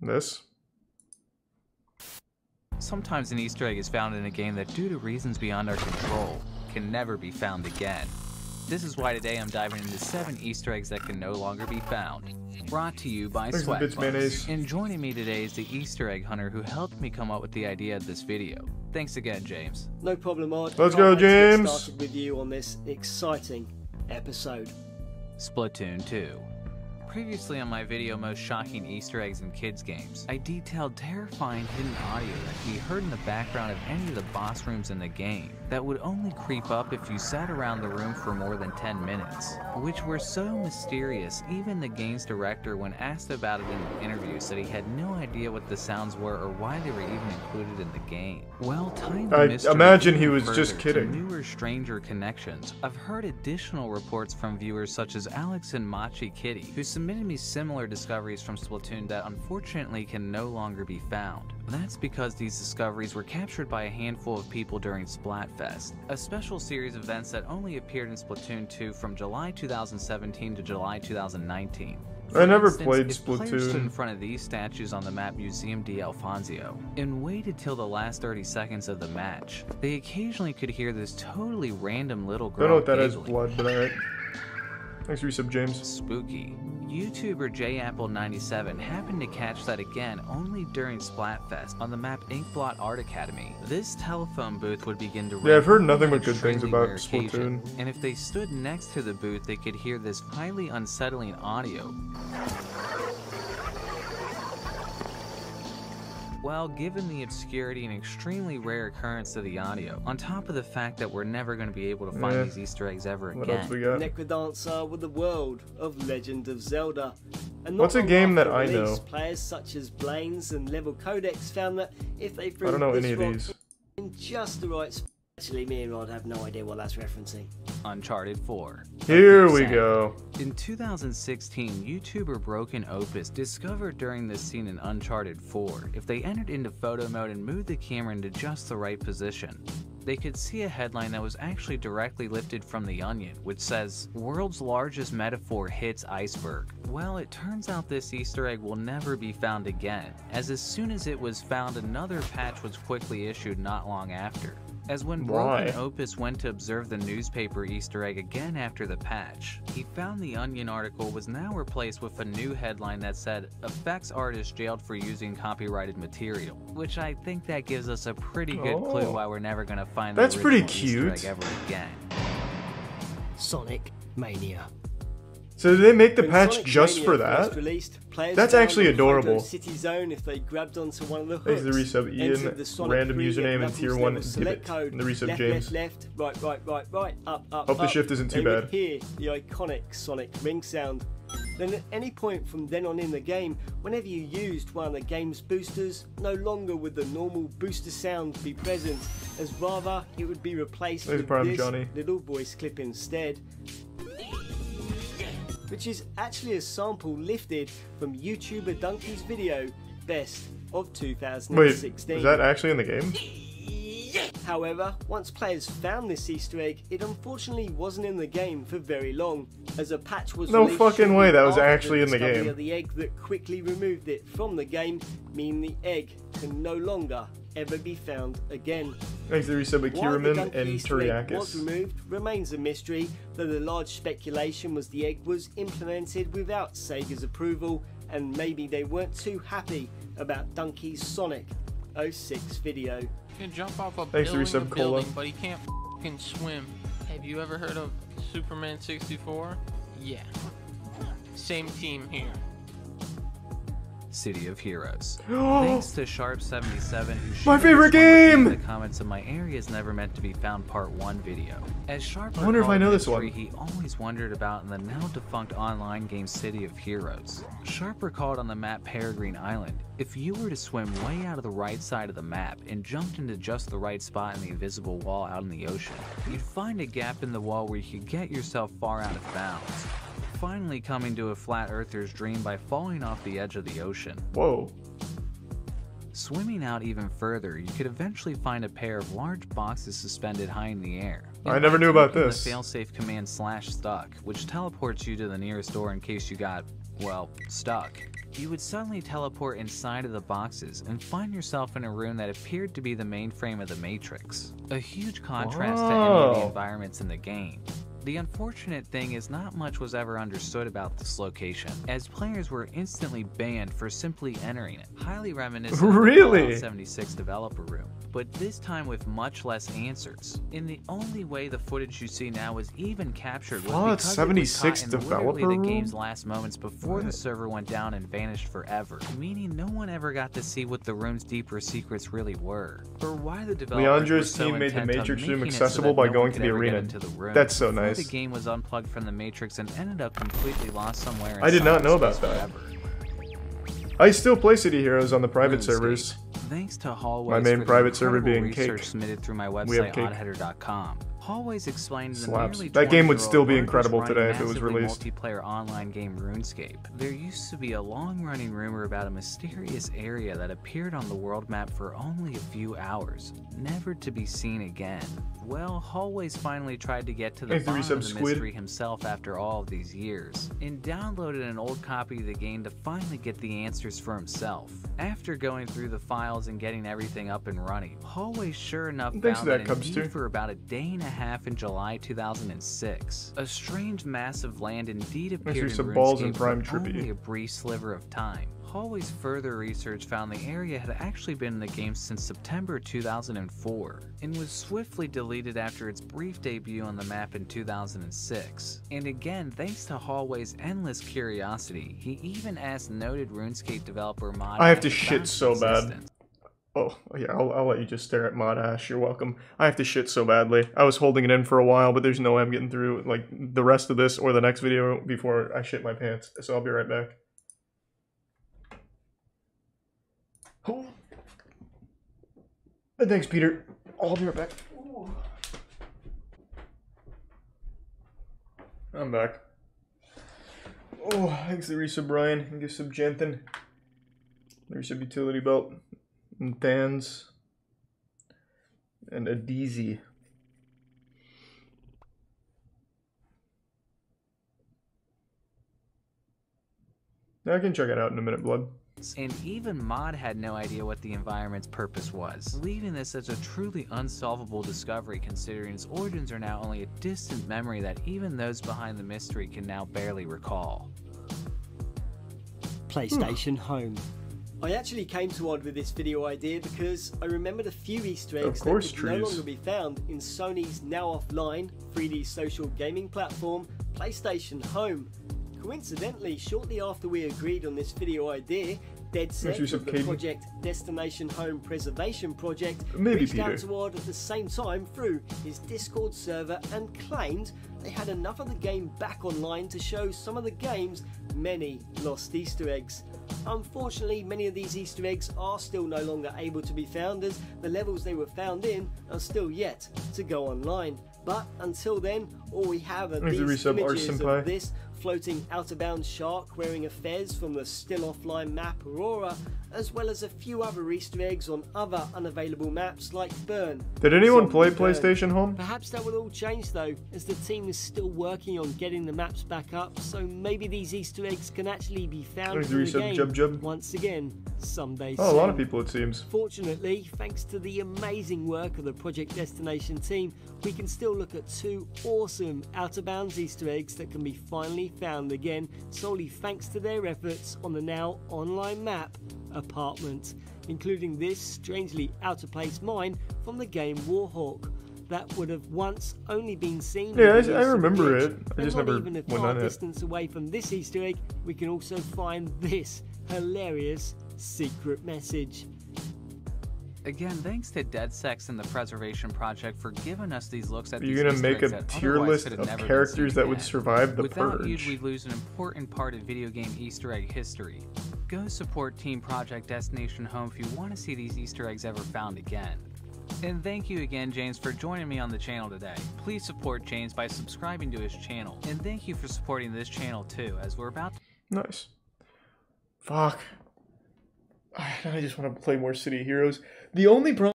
This. Sometimes an Easter egg is found in a game that, due to reasons beyond our control, can never be found again. This is why today I'm diving into 7 Easter eggs that can no longer be found. Brought to you by Thanks for the bits, mayonnaise. Sweatbucks. And joining me today is the Easter egg hunter who helped me come up with the idea of this video. Thanks again, James. No problem, Odd. Let's Can't go, wait to get James. started with you on this exciting episode. Splatoon 2. Previously on my video Most Shocking Easter Eggs in Kids Games, I detailed terrifying hidden audio that can be heard in the background of any of the boss rooms in the game that would only creep up if you sat around the room for more than 10 minutes, which were so mysterious even the game's director when asked about it in an interview said he had no idea what the sounds were or why they were even included in the game. Well, tying the I mystery imagine he was just kidding. newer stranger connections. I've heard additional reports from viewers such as Alex and Machi Kitty, who submitted me similar discoveries from Splatoon that unfortunately can no longer be found. That's because these discoveries were captured by a handful of people during Splatfest, a special series of events that only appeared in Splatoon 2 from July 2017 to July 2019. I never instance, played Splatoon. players stood in front of these statues on the map Museum di Alfonso and waited till the last 30 seconds of the match, they occasionally could hear this totally random little girl I Don't know what that is, giggling. blood, but alright. Thanks for resub, James. Spooky. YouTuber JApple97 happened to catch that again only during Splatfest on the map Inkblot Art Academy. This telephone booth would begin to Yeah, I've heard nothing but good things about Splatoon. And if they stood next to the booth, they could hear this highly unsettling audio. Well, given the obscurity and extremely rare occurrence of the audio, on top of the fact that we're never going to be able to find Eh. these Easter eggs ever What again, else we got? Necrodancer with the world of Legend of Zelda. And What's a game that after I know? Players such as Blaines and Level Codex found that if they threw I don't know this any of rock these. in just the right spot. Actually, me and Rod have no idea what that's referencing. Uncharted 4. Here we go. In 2016, YouTuber Broken Opus discovered during this scene in Uncharted 4, if they entered into photo mode and moved the camera into just the right position, they could see a headline that was actually directly lifted from The Onion, which says, World's largest metaphor hits iceberg. Well, it turns out this Easter egg will never be found again, as as soon as it was found, another patch was quickly issued not long after. As when Broken Why? Opus went to observe the newspaper Easter egg again after the patch, he found the Onion article was now replaced with a new headline that said, Effects artist jailed for using copyrighted material. Which I think that gives us a pretty good clue Oh. why we're never gonna find That's the pretty original Easter egg cute. ever again. Sonic Mania. So did they make the When patch Sonic just Mania for that? Released, That's actually adorable. City zone if they grabbed onto one of the hooks. the resub, Ian. the Sonic Random username and tier level 1 select Dibbit. code. And the resub, left, James. Left, left, right, right, right, right, up, up, Hope the up. shift isn't too they bad. hear the iconic Sonic ring sound. Then at any point from then on in the game, whenever you used one of the game's boosters, no longer would the normal booster sound be present, as rather it would be replaced with Prime this Johnny. little voice clip instead which is actually a sample lifted from YouTuber Donkey's video Best of 2016. Wait, 2016. is that actually in the game? However, once players found this Easter egg, it unfortunately wasn't in the game for very long, as a patch was No fucking way, that was actually in the game. Of the egg that quickly removed it from the game, meaning the egg can no longer ever be found again. Thanks for the resub, Why the Kiraman donkey and egg was removed remains a mystery, though the large speculation was the egg was implemented without Sega's approval, and maybe they weren't too happy about Donkey's Sonic 06 video. can jump off a Thanks for building, your a sub, Cola. building, but he can't fucking swim. Have you ever heard of Superman 64? Yeah. Same team here. City of Heroes. Thanks to Sharp77 who My favorite this one with me game! in the comments of my Areas Never Meant to Be Found Part 1 video. As Sharp I wonder if I know this one. he always wondered about in the now defunct online game City of Heroes. Sharp recalled on the map Peregrine Island, if you were to swim way out of the right side of the map and jumped into just the right spot in the invisible wall out in the ocean, you'd find a gap in the wall where you could get yourself far out of bounds. Finally coming to a flat earther's dream by falling off the edge of the ocean. Whoa. Swimming out even further, you could eventually find a pair of large boxes suspended high in the air. I never knew about this. The failsafe command slash stuck, which teleports you to the nearest door in case you got, well, stuck. you would suddenly teleport inside of the boxes and find yourself in a room that appeared to be the mainframe of the Matrix. A huge contrast to any of the environments in the game. The unfortunate thing is not much was ever understood about this location, as players were instantly banned for simply entering it, highly reminiscent of the 76 developer room, but this time with much less answers. In the only way the footage you see now was even captured was Fallout because it was caught in literally the game's last moments before the server went down and vanished forever, meaning no one ever got to see what the room's deeper secrets really were, or why the developers were Leandro's so team made the Matrix room it so accessible by no going to the arena. into the room. That's so before nice. The game was unplugged from the Matrix and ended up completely lost somewhere. I did not know about that. forever. I still play City Heroes on the private servers. Thanks to Hallways My main private server being Cake. research submitted through my We have website Cake. Hallways explained Slaps. That game would still be incredible today if it was released. multiplayer online game RuneScape. There used to be a long-running rumor about a mysterious area that appeared on the world map for only a few hours, never to be seen again. Well, Hallways finally tried to get to the bottom of the Squid. mystery himself after all of these years, and downloaded an old copy of the game to finally get the answers for himself. After going through the files and getting everything up and running, Hallway sure enough Thanks found for that, that indeed for about a day and a half in July 2006, a strange mass of land indeed appeared in some balls in Prime Trippy. only a brief sliver of time. Hallway's further research found the area had actually been in the game since September 2004 and was swiftly deleted after its brief debut on the map in 2006. And again, thanks to Hallway's endless curiosity, he even asked noted RuneScape developer Mod I have to shit so bad. Oh, yeah, I'll, I'll let you just stare at Mod Ash. You're welcome. I have to shit so badly. I was holding it in for a while, but there's no way I'm getting through like the rest of this or the next video before I shit my pants. So I'll be right back. Oh. Thanks, Peter. I'll be right back. Ooh. I'm back. Oh, thanks, the resub, Brian. And get some Jensen. A utility belt. And Thans. And a DZ. I can check it out in a minute, Blood. And even Mod had no idea what the environment's purpose was, leaving this as a truly unsolvable discovery considering its origins are now only a distant memory that even those behind the mystery can now barely recall. PlayStation hmm. Home. I actually came to Odd with this video idea because I remembered a few Easter eggs course, that could no longer be found in Sony's now offline 3D social gaming platform, PlayStation Home. Coincidentally, shortly after we agreed on this video idea, Dead Set the. Project Destination Home Preservation Project Maybe reached out to at the same time through his Discord server and claimed they had enough of the game back online to show some of the game's many lost Easter eggs. Unfortunately, many of these Easter eggs are still no longer able to be found as the levels they were found in are still yet to go online. But until then, all we have are There's these images of this floating out of bounds shark wearing a fez from the still offline map Aurora, as well as a few other Easter eggs on other unavailable maps like Burn. Did anyone play Burn. PlayStation Home? Perhaps that will all change though, as the team is still working on getting the maps back up, so maybe these Easter eggs can actually be found in the game Jub Jub. once again someday Oh, a lot of people, it seems. Fortunately, thanks to the amazing work of the Project Destination team, we can still look at two awesome out of bounds Easter eggs that can be finally found again, solely thanks to their efforts on the now online map Apartment, including this strangely out of place mine from the game Warhawk. That would have once only been seen. Yeah, I- I remember it. I just not never even a went far on it. distance away from this Easter egg, we can also find this hilarious secret message. Again, thanks to Dead Set and the Preservation Project for giving us these looks at Are you gonna make a tier list of characters that would survive the Without purge? you, we'd lose an important part of video game Easter egg history. Go support Team Project Destination Home if you want to see these Easter eggs ever found again. And thank you again, James, for joining me on the channel today. Please support James by subscribing to his channel. And thank you for supporting this channel too, as we're about to Nice. Fuck. I just want to play more City Heroes. The only problem.